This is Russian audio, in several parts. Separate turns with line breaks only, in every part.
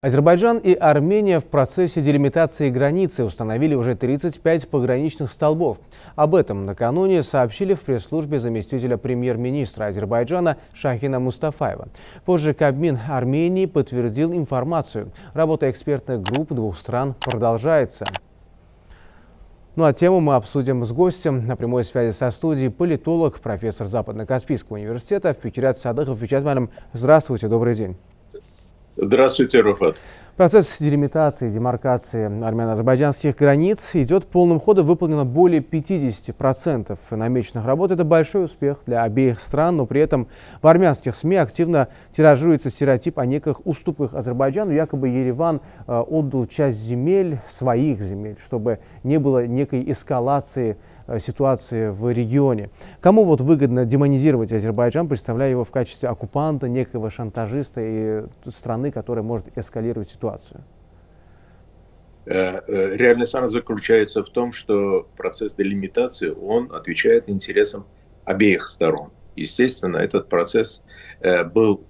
Азербайджан и Армения в процессе делимитации границы установили уже 35 пограничных столбов. Об этом накануне сообщили в пресс-службе заместителя премьер-министра Азербайджана Шахина Мустафаева. Позже Кабмин Армении подтвердил информацию. Работа экспертных групп двух стран продолжается. Ну а тему мы обсудим с гостем на прямой связи со студией политолог, профессор Западно-Каспийского университета Фикирят Садыхов. Фикирят здравствуйте, добрый день.
Здравствуйте, Руфат.
Процесс делимитации, демаркации армяно-азербайджанских границ идет полным ходом. Выполнено более 50% намеченных работ. Это большой успех для обеих стран, но при этом в армянских СМИ активно тиражируется стереотип о неких уступках Азербайджану. Якобы Ереван э, отдал часть земель, своих земель, чтобы не было некой эскалации ситуации в регионе. Кому вот выгодно демонизировать Азербайджан, представляя его в качестве оккупанта, некого шантажиста и страны, которая может эскалировать ситуацию?
Э, э, реальность она заключается в том, что процесс делимитации, он отвечает интересам обеих сторон. Естественно, этот процесс был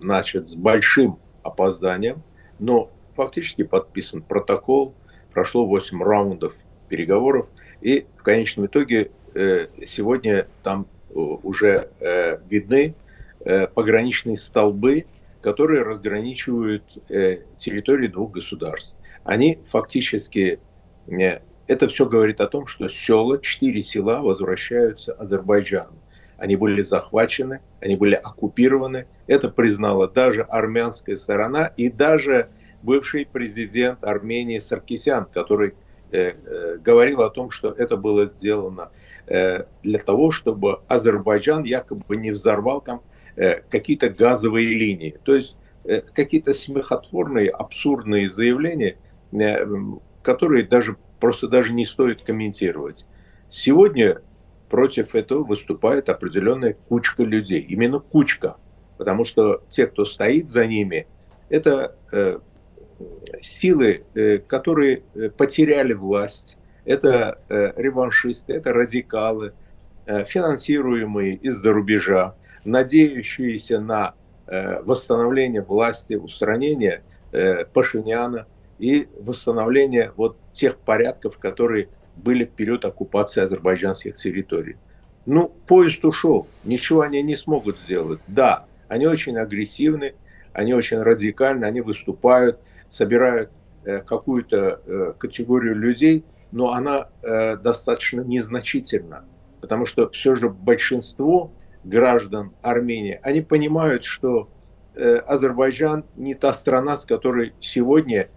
начат с большим опозданием, но фактически подписан протокол, прошло 8 раундов переговоров, и в конечном итоге э, сегодня там э, уже э, видны пограничные столбы, которые разграничивают территории двух государств. Они фактически, это все говорит о том, что села, четыре села возвращаются Азербайджану. Они были захвачены, они были оккупированы. Это признала даже армянская сторона и даже бывший президент Армении Саркисян, который говорил о том, что это было сделано э, для того, чтобы Азербайджан якобы не взорвал там какие-то газовые линии. То есть какие-то смехотворные, абсурдные заявления, которые даже просто даже не стоит комментировать. Сегодня против этого выступает определенная кучка людей. Именно кучка. Потому что те, кто стоит за ними, это силы, э, которые э, потеряли власть, это э, реваншисты, это радикалы, финансируемые из-за рубежа, надеющиеся на восстановление власти, устранение Пашиняна и восстановление вот тех порядков, которые были в период оккупации азербайджанских территорий. Ну, поезд ушел, ничего они не смогут сделать. Да, они очень агрессивны, они очень радикальны, они выступают, собирают э, какую-то э, категорию людей, но она э, достаточно незначительна, потому что все же большинство граждан Армении, они понимают, что Азербайджан не та страна, с которой сегодня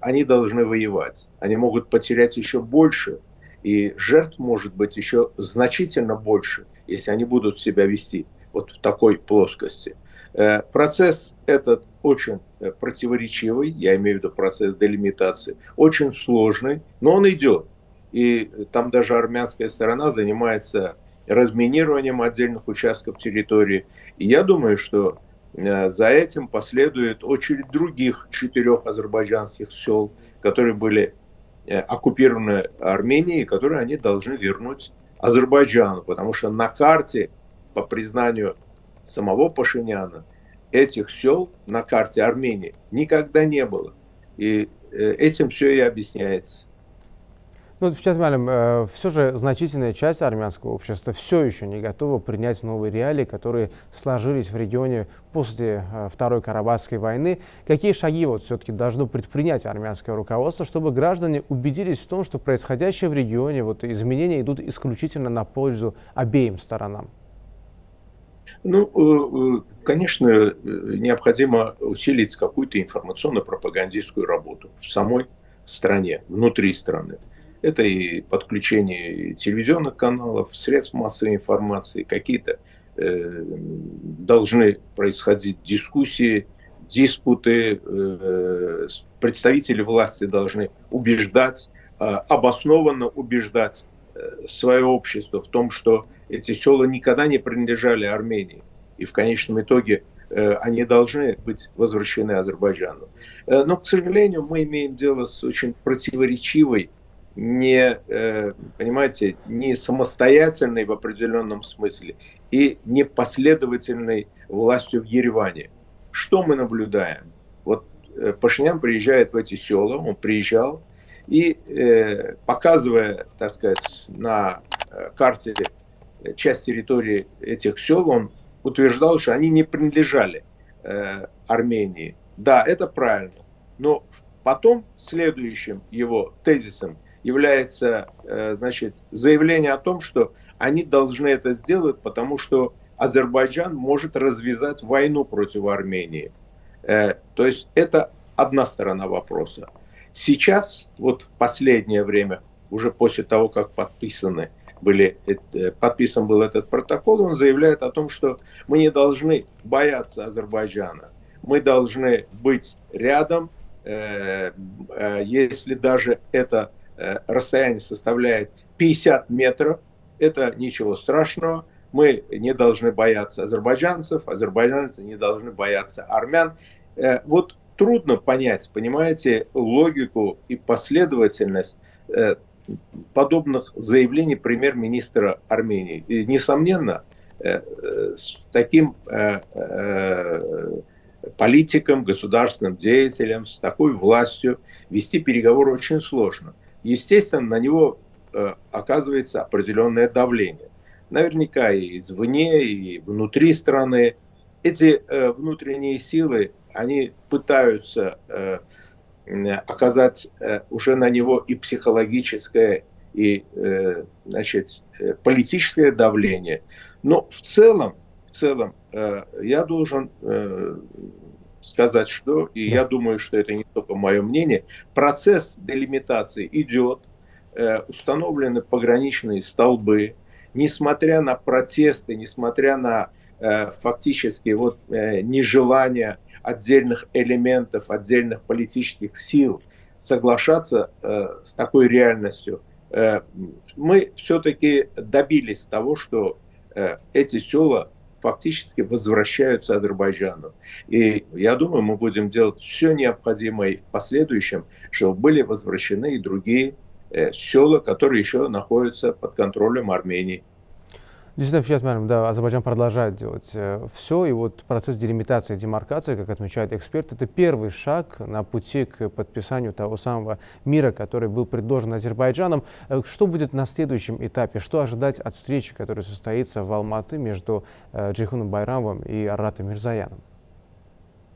они должны воевать. Они могут потерять еще больше, и жертв может быть еще значительно больше, если они будут себя вести вот в такой плоскости. Э, процесс этот очень э, противоречивый, я имею в виду процесс делимитации, очень сложный, но он идет. И там даже армянская сторона занимается разминированием отдельных участков территории. И я думаю, что э, за этим последует очередь других четырех азербайджанских сел, которые были оккупированы Арменией, которые они должны вернуть Азербайджану, потому что на карте, по признанию самого Пашиняна этих сел на карте Армении никогда не было. И э, этим все и объясняется.
Ну, Малям, э, все же значительная часть армянского общества все еще не готова принять новые реалии, которые сложились в регионе после э, Второй Карабахской войны. Какие шаги вот все-таки должно предпринять армянское руководство, чтобы граждане убедились в том, что происходящее в регионе, вот изменения идут исключительно на пользу обеим сторонам?
Ну, э, э, конечно, э, необходимо усилить какую-то информационно-пропагандистскую работу в самой стране, внутри страны. Это и подключение телевизионных каналов, средств массовой информации, какие-то э, должны происходить дискуссии, диспуты, э, представители власти должны убеждать, э, обоснованно убеждать свое общество в том, что эти села никогда не принадлежали Армении. И в конечном итоге э, они должны быть возвращены Азербайджану. Э, но, к сожалению, мы имеем дело с очень противоречивой, не, э, понимаете, не самостоятельной в определенном смысле и непоследовательной властью в Ереване. Что мы наблюдаем? Вот Пашинян приезжает в эти села, он приезжал, и показывая, так сказать, на карте часть территории этих сел, он утверждал, что они не принадлежали Армении. Да, это правильно. Но потом следующим его тезисом является значит, заявление о том, что они должны это сделать, потому что Азербайджан может развязать войну против Армении. Э, то есть это одна сторона вопроса. Сейчас, вот в последнее время, уже после того, как подписаны были, э, подписан был этот протокол, он заявляет о том, что мы не должны бояться Азербайджана. Мы должны быть рядом, э, если даже это расстояние составляет 50 метров, это ничего страшного. Мы не должны бояться азербайджанцев, азербайджанцы не должны бояться армян. Э, вот трудно понять, понимаете, логику и последовательность э, подобных заявлений премьер-министра Армении. И, несомненно, э, с таким политиком, государственным деятелем, с такой властью вести переговоры очень сложно. Естественно, на него оказывается определенное давление наверняка и извне, и внутри страны. Эти э, внутренние силы, они пытаются э, оказать э, уже на него и психологическое, и э, значит, политическое давление. Но в целом, в целом э, я должен э, сказать, что, и я думаю, что это не только мое мнение, процесс делимитации идет, э, установлены пограничные столбы, несмотря на протесты, несмотря на фактически вот э, нежелание отдельных элементов, отдельных политических сил соглашаться э, с такой реальностью, э, мы все-таки добились того, что э, эти села фактически возвращаются Азербайджану. И я думаю, мы будем делать все необходимое в последующем, чтобы были возвращены и другие Э, села, которые еще находятся под контролем Армении.
Действительно, сейчас, наверное, да, Азербайджан продолжает делать э, все, и вот процесс делимитации и демаркации, как отмечают эксперты, это первый шаг на пути к подписанию того самого мира, который был предложен Азербайджаном. Э, что будет на следующем этапе? Что ожидать от встречи, которая состоится в Алматы между э, Джихуном Байрамовым и Аратом Мирзаяном?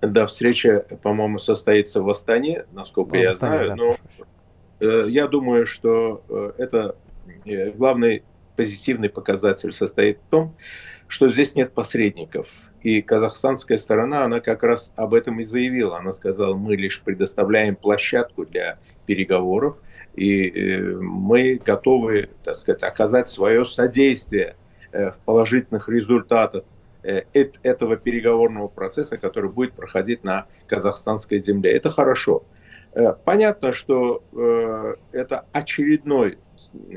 Да, встреча, по-моему, состоится в Астане, насколько ну, я Астане, знаю, да, но Э, я думаю, что э, это э, главный позитивный показатель состоит в том, что здесь нет посредников. И казахстанская сторона, она как раз об этом и заявила. Она сказала, мы лишь предоставляем площадку для переговоров, и мы готовы, так сказать, оказать свое содействие в положительных результатах этого переговорного процесса, который будет проходить на казахстанской земле. Это хорошо. Э, понятно, что э, это очередной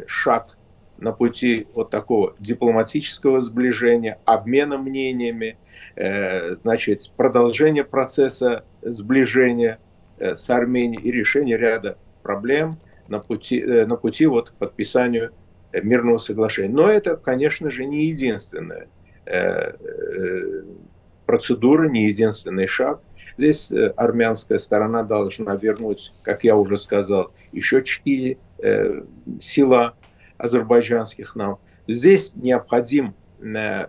шаг на пути вот такого дипломатического сближения, обмена мнениями, э, значит, продолжения процесса сближения с Арменией и решения ряда проблем на пути, на пути вот к подписанию мирного соглашения. Но это, конечно же, не единственная процедура, не единственный шаг – Здесь э, армянская сторона должна вернуть, как я уже сказал, еще четыре э, села азербайджанских нам. Здесь необходим э,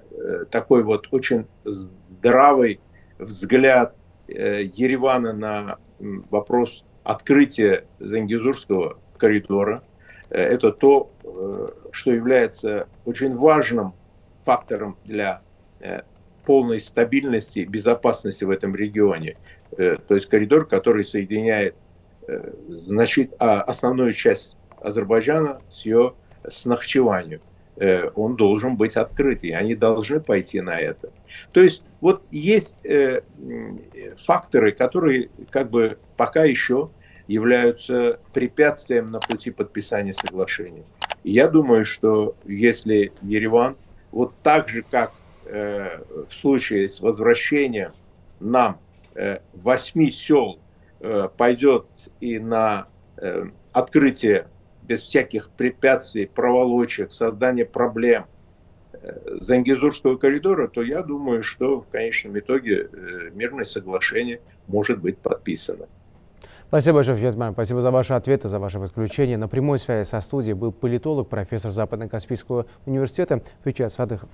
такой вот очень здравый взгляд э, Еревана на вопрос открытия Зангизурского коридора. Э, это то, э, что является очень важным фактором для э, полной стабильности и безопасности в этом регионе. Э, то есть коридор, который соединяет э, значит, а основную часть Азербайджана с ее с Нахчеванью. Э, он должен быть открытый, они должны пойти на это. То есть вот есть факторы, которые как бы пока еще являются препятствием на пути подписания соглашения. Я думаю, что если Ереван вот так же, как Э, в случае с возвращением нам э, восьми сел э, пойдет и на открытие без всяких препятствий, проволочек, создание проблем Зангизурского коридора, то я думаю, что в конечном итоге мирное соглашение может быть подписано.
Спасибо большое, Фетман. Спасибо за ваши ответы, за ваше подключение. На прямой связи со студией был политолог, профессор Западно-Каспийского университета Фичат Садыхов.